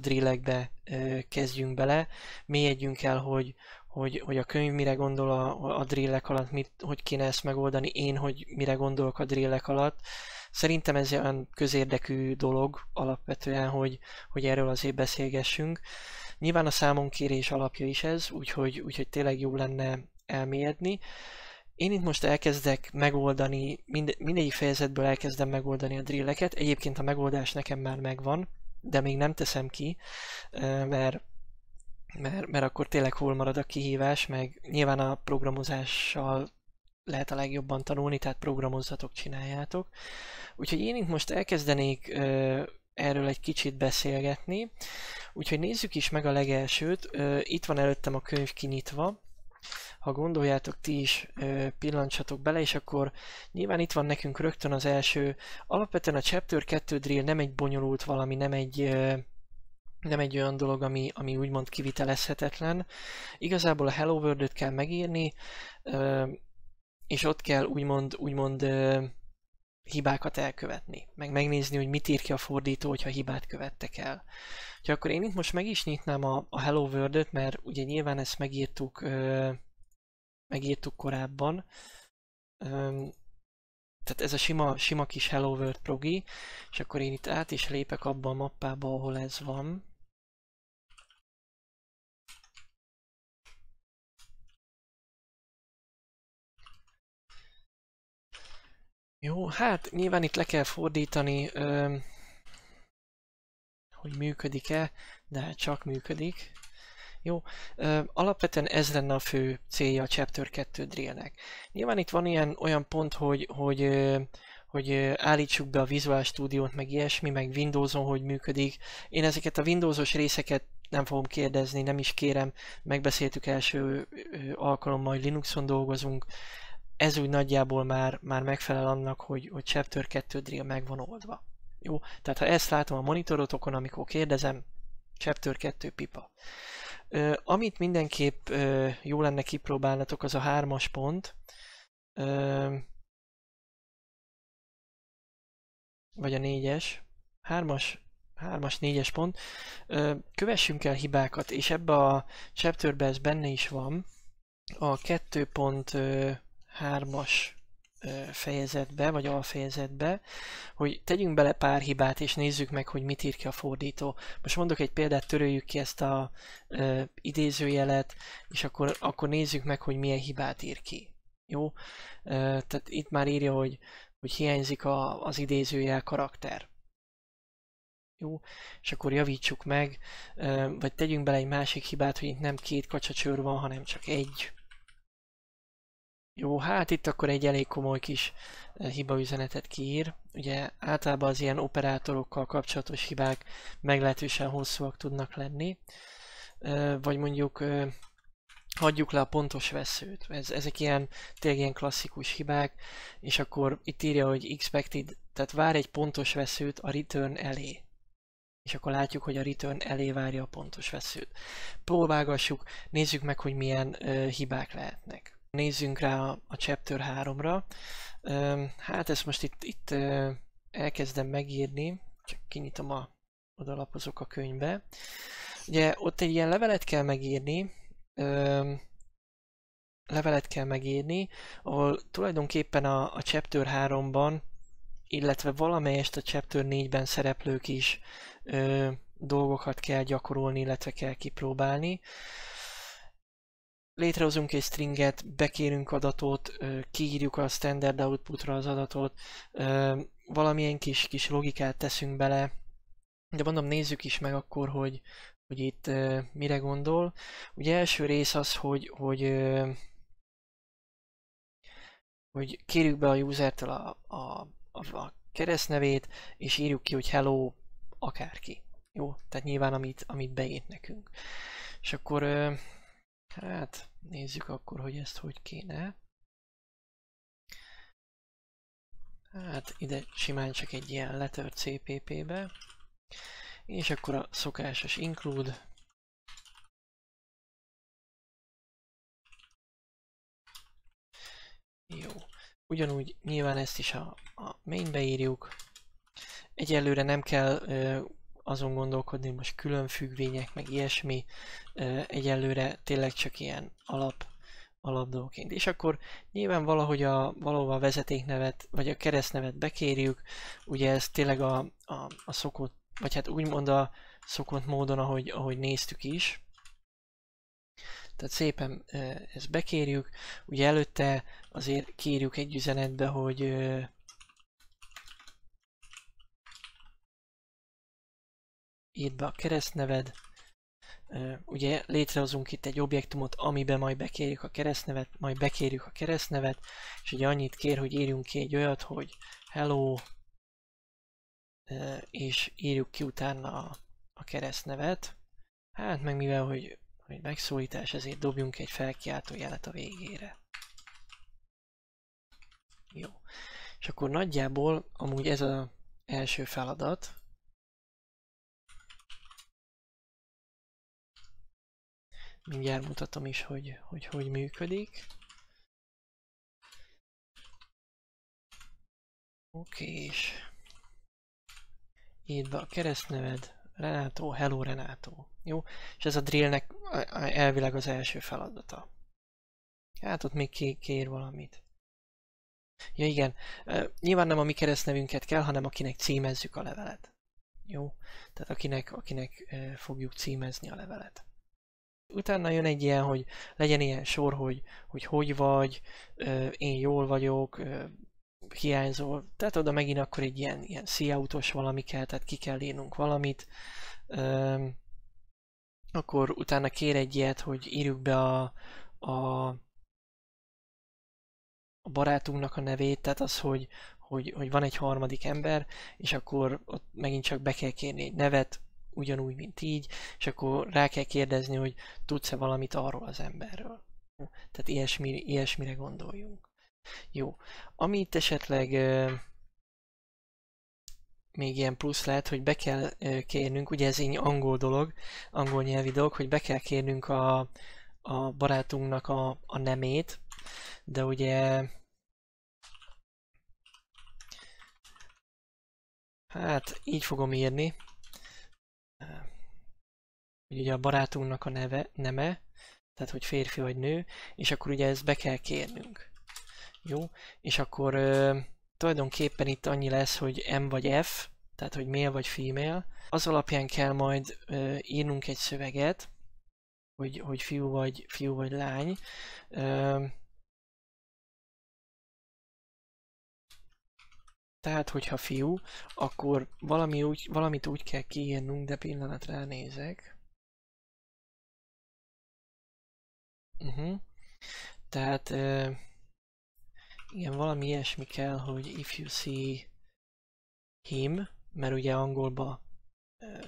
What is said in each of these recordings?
drillekbe kezdjünk bele, mélyedjünk el, hogy, hogy, hogy a könyv mire gondol a, a drillek alatt, mit, hogy kéne ezt megoldani, én hogy mire gondolok a drillek alatt. Szerintem ez olyan közérdekű dolog alapvetően, hogy, hogy erről azért beszélgessünk. Nyilván a számonkérés alapja is ez, úgyhogy, úgyhogy tényleg jó lenne elmélyedni. Én itt most elkezdek megoldani, mind, mindegyik fejezetből elkezdem megoldani a drilleket. Egyébként a megoldás nekem már megvan, de még nem teszem ki, mert, mert, mert akkor tényleg hol marad a kihívás, meg nyilván a programozással lehet a legjobban tanulni, tehát programozzatok, csináljátok. Úgyhogy én itt most elkezdenék erről egy kicsit beszélgetni. Úgyhogy nézzük is meg a legelsőt. Itt van előttem a könyv kinyitva. Ha gondoljátok, ti is pillantsatok bele, és akkor nyilván itt van nekünk rögtön az első. Alapvetően a Chapter 2 drill nem egy bonyolult valami, nem egy nem egy olyan dolog, ami, ami úgymond kivitelezhetetlen. Igazából a Hello World-öt kell megírni, és ott kell úgymond, úgymond hibákat elkövetni, meg megnézni, hogy mit ír ki a fordító, hogyha hibát követtek el. Úgyhogy akkor én itt most meg is nyitnám a, a Hello World-öt, mert ugye nyilván ezt megírtuk, megírtuk korábban. Ö, tehát ez a sima, sima kis Hello World progi, és akkor én itt át is lépek abba a mappába, ahol ez van. Jó, hát nyilván itt le kell fordítani, ö, hogy működik-e, de hát csak működik. Jó, alapvetően ez lenne a fő célja a Chapter 2 drillnek. Nyilván itt van ilyen olyan pont, hogy, hogy, hogy állítsuk be a Visual Studio-t, meg ilyesmi, meg Windows-on, hogy működik. Én ezeket a Windows-os részeket nem fogom kérdezni, nem is kérem, megbeszéltük első alkalommal, hogy Linuxon dolgozunk, ez úgy nagyjából már, már megfelel annak, hogy, hogy Chapter 2 drill meg van oldva. Jó, tehát ha ezt látom a monitorotokon, amikor kérdezem, Chapter 2 pipa. Amit mindenképp ö, jó lenne kipróbálnatok, az a hármas pont. Ö, vagy a négyes. Hármas, hármas, négyes pont. Ö, kövessünk el hibákat, és ebbe a chapterbe ez benne is van. A 2 pont hármas fejezetbe, vagy alfejezetbe, hogy tegyünk bele pár hibát, és nézzük meg, hogy mit ír ki a fordító. Most mondok egy példát, töröljük ki ezt a ö, idézőjelet, és akkor, akkor nézzük meg, hogy milyen hibát ír ki. Jó? Ö, tehát itt már írja, hogy, hogy hiányzik a, az idézőjel karakter. Jó? És akkor javítsuk meg, vagy tegyünk bele egy másik hibát, hogy itt nem két kacsacsőr van, hanem csak egy jó, hát itt akkor egy elég komoly kis eh, hibaüzenetet kiír. Ugye általában az ilyen operátorokkal kapcsolatos hibák meglehetősen hosszúak tudnak lenni. Eh, vagy mondjuk eh, hagyjuk le a pontos veszőt. Ez, ezek ilyen, tényleg ilyen klasszikus hibák, és akkor itt írja, hogy expected, tehát vár egy pontos veszőt a return elé. És akkor látjuk, hogy a return elé várja a pontos veszőt. Próbálgassuk, nézzük meg, hogy milyen hibák lehetnek. Nézzünk rá a, Chapter 3-ra. Hát ezt most itt, itt elkezdem megírni, csak kinyitom a, odalapozok a könyvbe. Ugye ott egy ilyen levelet kell megírni, levelet kell megírni, ahol tulajdonképpen a, a Chapter 3-ban, illetve valamelyest a Chapter 4-ben szereplők is dolgokat kell gyakorolni, illetve kell kipróbálni létrehozunk egy stringet, bekérünk adatot, kiírjuk a standard outputra az adatot, valamilyen kis, kis logikát teszünk bele, de mondom, nézzük is meg akkor, hogy, hogy itt mire gondol. Ugye első rész az, hogy, hogy, hogy kérjük be a usertől a, a, a keresztnevét, és írjuk ki, hogy hello akárki. Jó? Tehát nyilván amit, amit beírt nekünk. És akkor Hát, nézzük akkor, hogy ezt hogy kéne. Hát ide simán csak egy ilyen letter CPP-be. És akkor a szokásos include. Jó. Ugyanúgy nyilván ezt is a, a mainbe írjuk. Egyelőre nem kell azon gondolkodni, hogy most külön függvények, meg ilyesmi, egyelőre tényleg csak ilyen alap, alapdolgként. És akkor nyilván valahogy a, valahol a vezetéknevet, vagy a keresztnevet bekérjük, ugye ez tényleg a, a, a szokott, vagy hát úgymond a szokott módon, ahogy, ahogy néztük is. Tehát szépen ezt bekérjük, ugye előtte azért kérjük egy üzenetbe, hogy írd be a keresztneved, ugye létrehozunk itt egy objektumot, amiben majd bekérjük a keresztnevet, majd bekérjük a keresztnevet, és ugye annyit kér, hogy írjunk ki egy olyat, hogy hello, és írjuk ki utána a, keresztnevet. Hát meg mivel, hogy, hogy megszólítás, ezért dobjunk egy felkiáltó jelet a végére. Jó. És akkor nagyjából amúgy ez az első feladat, Mindjárt mutatom is, hogy hogy, hogy működik. Oké, és írd be a keresztneved, Renato, hello Renato. Jó? És ez a drillnek elvileg az első feladata. Hát ott még kér valamit. Ja igen, nyilván nem a mi keresztnevünket kell, hanem akinek címezzük a levelet. Jó? Tehát akinek, akinek fogjuk címezni a levelet utána jön egy ilyen, hogy legyen ilyen sor, hogy hogy, hogy vagy, én jól vagyok, hiányzol. Tehát oda megint akkor egy ilyen, ilyen szíjautos valami kell, tehát ki kell írnunk valamit. Akkor utána kér egy ilyet, hogy írjuk be a, a, a barátunknak a nevét, tehát az, hogy, hogy, hogy van egy harmadik ember, és akkor ott megint csak be kell kérni egy nevet, ugyanúgy, mint így, és akkor rá kell kérdezni, hogy tudsz-e valamit arról az emberről. Tehát ilyesmi, ilyesmire gondoljunk. Jó. Amit esetleg euh, még ilyen plusz lehet, hogy be kell kérnünk, ugye ez egy angol dolog, angol nyelvi dolog, hogy be kell kérnünk a, a barátunknak a, a nemét, de ugye hát így fogom írni, hogy ugye a barátunknak a neve, neme, tehát hogy férfi vagy nő, és akkor ugye ezt be kell kérnünk. Jó? És akkor ö, tulajdonképpen itt annyi lesz, hogy M vagy F, tehát hogy male vagy female. Az alapján kell majd ö, írnunk egy szöveget, hogy, hogy fiú vagy, fiú vagy lány. Ö, Tehát, hogyha fiú, akkor valami úgy, valamit úgy kell kiírnunk, de pillanatra nézek. Uh-huh. Tehát uh, igen, valami ilyesmi kell, hogy if you see him, mert ugye angolba uh,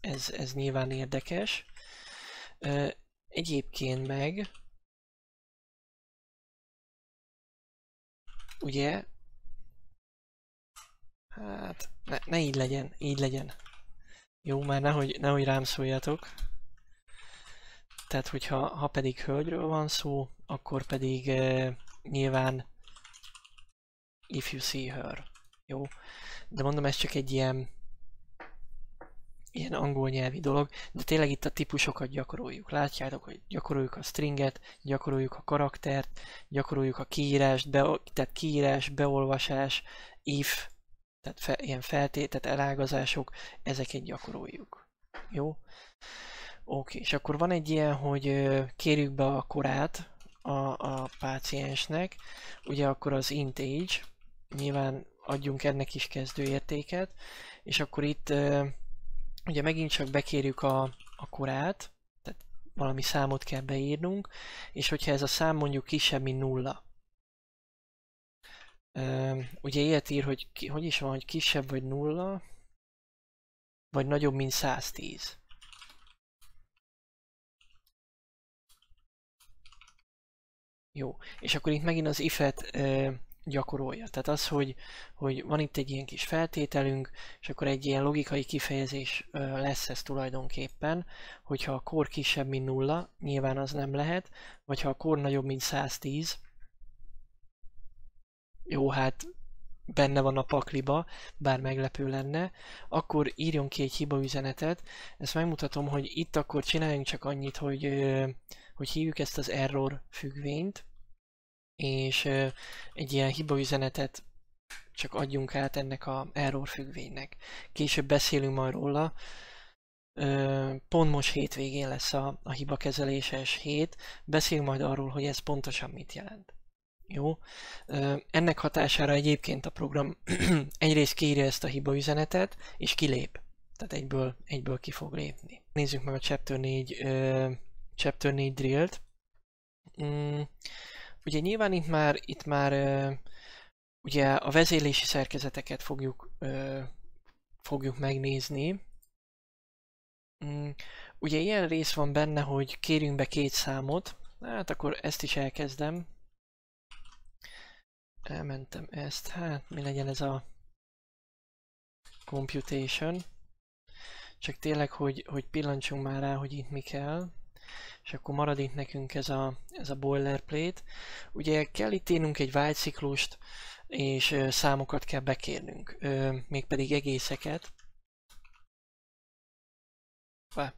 ez, ez nyilván érdekes. Uh, egyébként meg ugye Hát, ne, ne így legyen, így legyen. Jó, már nehogy, nehogy rám szóljatok. Tehát, hogyha ha pedig hölgyről van szó, akkor pedig eh, nyilván if you see her. Jó? De mondom, ez csak egy ilyen ilyen angol nyelvi dolog, de tényleg itt a típusokat gyakoroljuk. Látjátok, hogy gyakoroljuk a stringet, gyakoroljuk a karaktert, gyakoroljuk a kiírást, be, tehát kiírás, beolvasás, if, tehát fe, ilyen feltétet, elágazások, ezeket gyakoroljuk. Jó? Oké, és akkor van egy ilyen, hogy kérjük be a korát a, a páciensnek, ugye akkor az int age, nyilván adjunk ennek is kezdőértéket, és akkor itt ugye megint csak bekérjük a, a korát, tehát valami számot kell beírnunk, és hogyha ez a szám mondjuk kisebb, mint nulla, ugye ilyet ír, hogy ki, hogy is van, hogy kisebb vagy nulla, vagy nagyobb, mint 110. Jó, és akkor itt megint az if-et e, gyakorolja. Tehát az, hogy, hogy van itt egy ilyen kis feltételünk, és akkor egy ilyen logikai kifejezés e, lesz ez tulajdonképpen, hogyha a kor kisebb, mint nulla, nyilván az nem lehet, vagy ha a kor nagyobb, mint 110, jó, hát benne van a pakliba, bár meglepő lenne, akkor írjon ki egy hibaüzenetet. Ezt megmutatom, hogy itt akkor csináljunk csak annyit, hogy, hogy hívjuk ezt az error függvényt, és egy ilyen hibaüzenetet csak adjunk át ennek a error függvénynek. Később beszélünk majd róla, pont most hétvégén lesz a, a hibakezeléses hét, beszélünk majd arról, hogy ez pontosan mit jelent. Jó. Ennek hatására egyébként a program egyrészt kiírja ezt a hiba üzenetet, és kilép. Tehát egyből, egyből ki fog lépni. Nézzük meg a Chapter 4, uh, Chapter 4 drillt. Mm, ugye nyilván itt már, itt már ugye a vezérlési szerkezeteket fogjuk, fogjuk megnézni. Mm, ugye ilyen rész van benne, hogy kérjünk be két számot. Hát akkor ezt is elkezdem elmentem ezt, hát mi legyen ez a computation. Csak tényleg, hogy, hogy pillancsunk már rá, hogy itt mi kell. És akkor marad itt nekünk ez a, ez a boilerplate. Ugye kell itt írnunk egy vágyciklust, és ö, számokat kell bekérnünk, ö, mégpedig egészeket. Vá.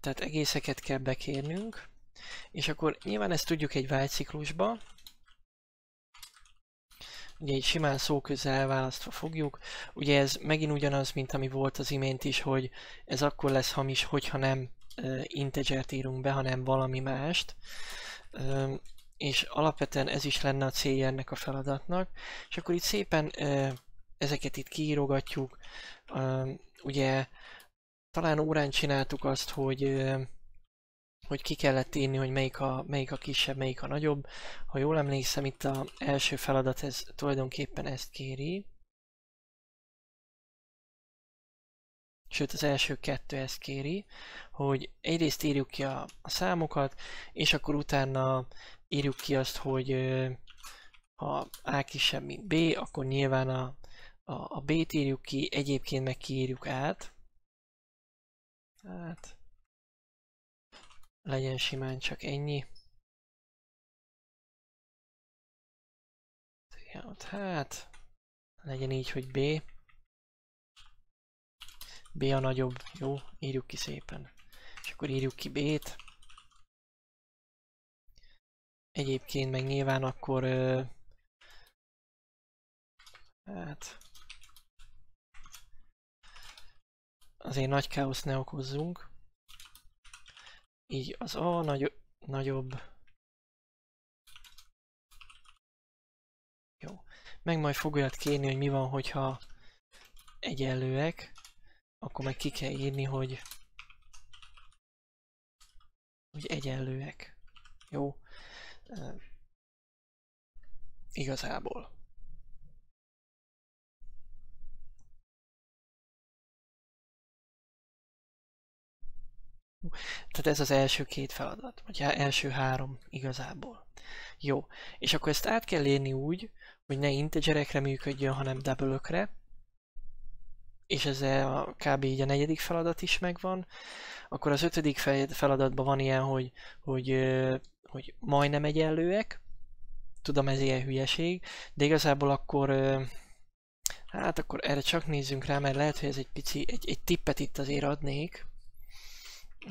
Tehát egészeket kell bekérnünk, és akkor nyilván ezt tudjuk egy vágyciklusba, Ugye egy simán szóközel elválasztva fogjuk. Ugye ez megint ugyanaz, mint ami volt az imént is, hogy ez akkor lesz hamis, hogyha nem integert írunk be, hanem valami mást. És alapvetően ez is lenne a célja ennek a feladatnak. És akkor itt szépen ezeket itt kiírogatjuk. Ugye talán órán csináltuk azt, hogy hogy ki kellett írni, hogy melyik a, melyik a kisebb, melyik a nagyobb. Ha jól emlékszem, itt az első feladat ez tulajdonképpen ezt kéri. Sőt, az első kettő ezt kéri, hogy egyrészt írjuk ki a, a számokat, és akkor utána írjuk ki azt, hogy ha A kisebb, mint B, akkor nyilván a, a, a B-t írjuk ki, egyébként meg kiírjuk át. Hát, legyen simán csak ennyi. Hát, legyen így, hogy B. B a nagyobb, jó, írjuk ki szépen. És akkor írjuk ki B-t. Egyébként meg nyilván akkor ö, hát azért nagy káosz ne okozzunk. Így az A nagy, nagyobb. Jó. Meg majd fog olyat kérni, hogy mi van, hogyha egyenlőek. Akkor meg ki kell írni, hogy hogy egyenlőek. Jó. E, igazából. Tehát ez az első két feladat, vagy első három igazából. Jó, és akkor ezt át kell érni úgy, hogy ne integerekre működjön, hanem double és ez a kb. így a negyedik feladat is megvan. Akkor az ötödik feladatban van ilyen, hogy, hogy, hogy majdnem egyenlőek. Tudom, ez ilyen hülyeség, de igazából akkor hát akkor erre csak nézzünk rá, mert lehet, hogy ez egy pici, egy, egy tippet itt azért adnék.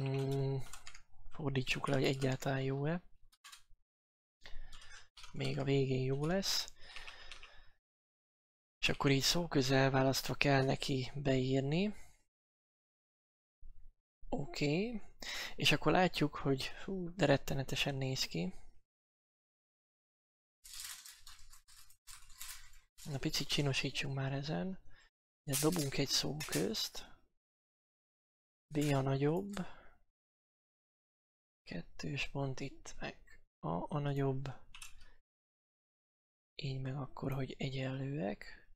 Mm, fordítsuk le, hogy egyáltalán jó-e. Még a végén jó lesz. És akkor így szó közel választva kell neki beírni. Oké. Okay. És akkor látjuk, hogy hú, de rettenetesen néz ki. Na picit csinosítsunk már ezen. De dobunk egy szó közt. B a nagyobb. Kettős pont itt meg A a nagyobb. Így meg akkor, hogy egyenlőek.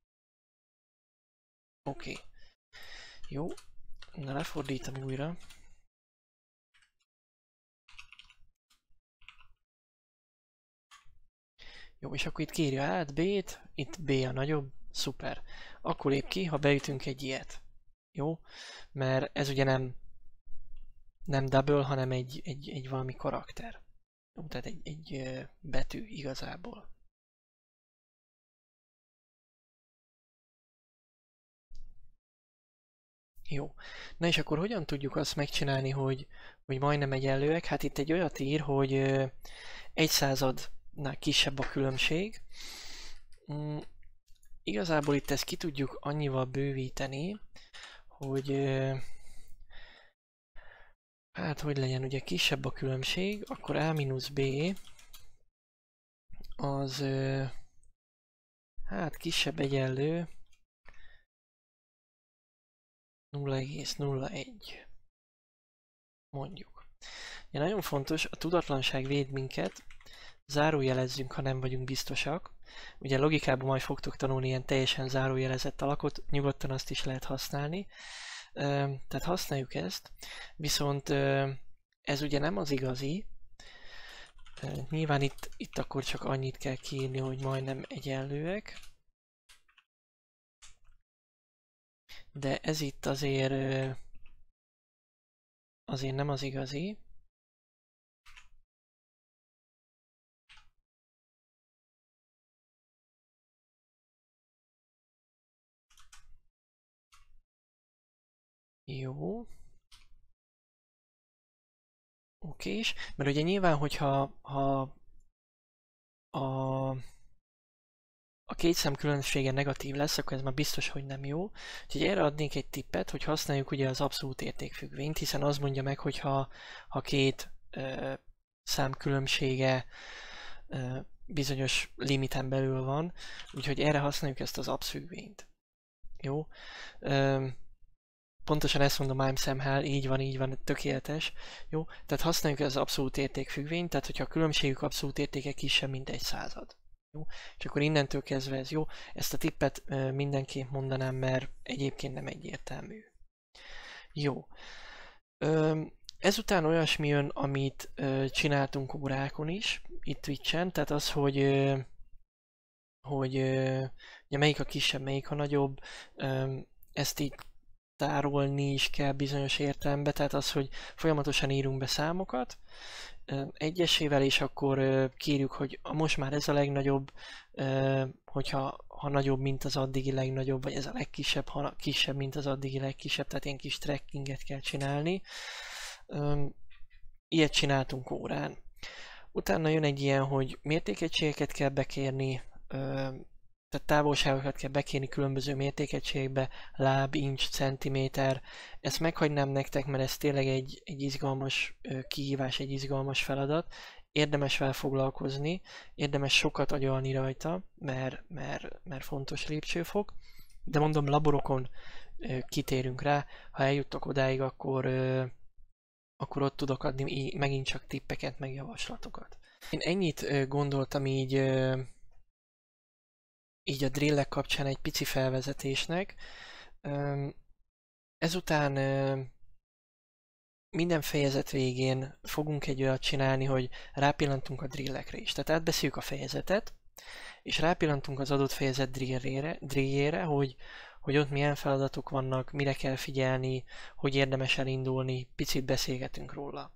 Oké. Okay. Jó. Na lefordítom újra. Jó, és akkor itt kírja át B-t, itt B a nagyobb, szuper. Akkor lép ki, ha beütünk egy ilyet. Jó? Mert ez ugye nem nem double, hanem egy, egy, egy valami karakter. Jó, tehát egy, egy betű igazából. Jó. Na és akkor hogyan tudjuk azt megcsinálni, hogy, hogy majdnem egyenlőek? Hát itt egy olyat ír, hogy egy századnál kisebb a különbség. Mm, igazából itt ezt ki tudjuk annyival bővíteni, hogy hát hogy legyen, ugye kisebb a különbség, akkor A-B az hát kisebb egyenlő 0,01 mondjuk. Ja, nagyon fontos, a tudatlanság véd minket, zárójelezzünk, ha nem vagyunk biztosak. Ugye logikában majd fogtok tanulni ilyen teljesen zárójelezett alakot, nyugodtan azt is lehet használni. Tehát használjuk ezt, viszont ez ugye nem az igazi. Nyilván itt, itt akkor csak annyit kell kiírni, hogy majdnem egyenlőek. De ez itt azért azért nem az igazi. Jó. Okés, mert ugye nyilván, hogyha ha a a két szem különbsége negatív lesz, akkor ez már biztos, hogy nem jó. Úgyhogy erre adnék egy tippet, hogy használjuk ugye az abszolút értékfüggvényt, hiszen az mondja meg, hogy ha, ha két ö, szám különbsége ö, bizonyos limiten belül van, úgyhogy erre használjuk ezt az abszfüggvényt. Jó? Ö, pontosan ezt mondom I'm Sam így van, így van, tökéletes. Jó? Tehát használjuk az abszolút értékfüggvényt, tehát hogyha a különbségük abszolút értéke kisebb, mint egy század. Jó? És akkor innentől kezdve ez jó. Ezt a tippet mindenképp mondanám, mert egyébként nem egyértelmű. Jó. Ezután olyasmi jön, amit csináltunk órákon is, itt Twitch-en, tehát az, hogy hogy ugye melyik a kisebb, melyik a nagyobb, ezt így tárolni is kell bizonyos értelemben, tehát az, hogy folyamatosan írunk be számokat, egyesével, és akkor kérjük, hogy most már ez a legnagyobb, hogyha ha nagyobb, mint az addigi legnagyobb, vagy ez a legkisebb, ha kisebb, mint az addigi legkisebb, tehát ilyen kis trekkinget kell csinálni. Ilyet csináltunk órán. Utána jön egy ilyen, hogy mértékegységeket kell bekérni, tehát távolságokat kell bekérni különböző mértékegységbe, láb, inch, centiméter. Ezt meghagynám nektek, mert ez tényleg egy, egy izgalmas kihívás, egy izgalmas feladat. Érdemes vele foglalkozni, érdemes sokat agyalni rajta, mert, mert, mert fontos lépcsőfok. De mondom, laborokon kitérünk rá, ha eljuttok odáig, akkor, akkor ott tudok adni megint csak tippeket, meg javaslatokat. Én ennyit gondoltam így így a drillek kapcsán egy pici felvezetésnek. Ezután minden fejezet végén fogunk egy olyat csinálni, hogy rápillantunk a drillekre is. Tehát átbeszéljük a fejezetet, és rápillantunk az adott fejezet drilljére, drilljére hogy, hogy ott milyen feladatok vannak, mire kell figyelni, hogy érdemes elindulni, picit beszélgetünk róla.